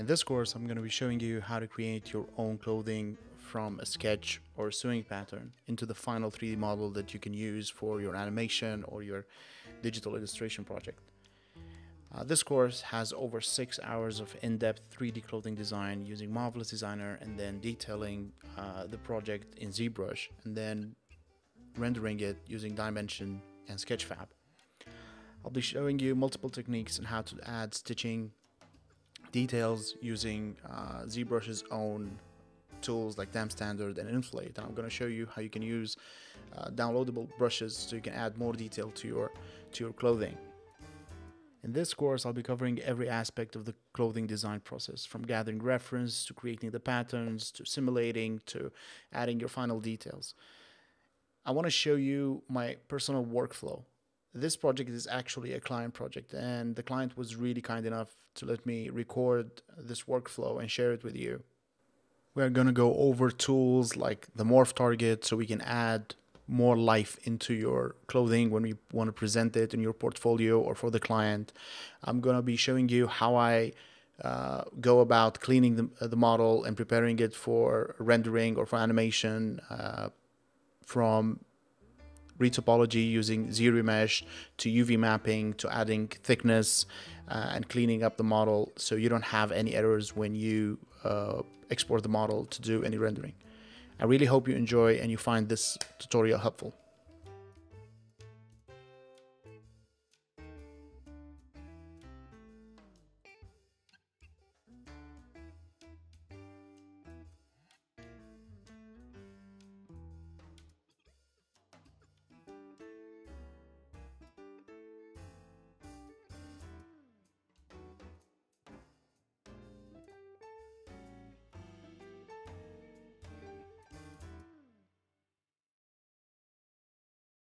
In this course, I'm going to be showing you how to create your own clothing from a sketch or sewing pattern into the final 3D model that you can use for your animation or your digital illustration project. Uh, this course has over six hours of in-depth 3D clothing design using Marvelous Designer and then detailing uh, the project in ZBrush and then rendering it using Dimension and Sketchfab. I'll be showing you multiple techniques on how to add stitching, details using uh, ZBrush's own tools like Dam Standard and Inflate. And I'm going to show you how you can use uh, downloadable brushes so you can add more detail to your to your clothing. In this course, I'll be covering every aspect of the clothing design process, from gathering reference to creating the patterns to simulating to adding your final details. I want to show you my personal workflow this project is actually a client project and the client was really kind enough to let me record this workflow and share it with you. We're going to go over tools like the morph target so we can add more life into your clothing when we want to present it in your portfolio or for the client. I'm going to be showing you how I uh, go about cleaning the, the model and preparing it for rendering or for animation uh, from retopology using ZRemesh to UV mapping to adding thickness uh, and cleaning up the model so you don't have any errors when you uh, export the model to do any rendering. I really hope you enjoy and you find this tutorial helpful.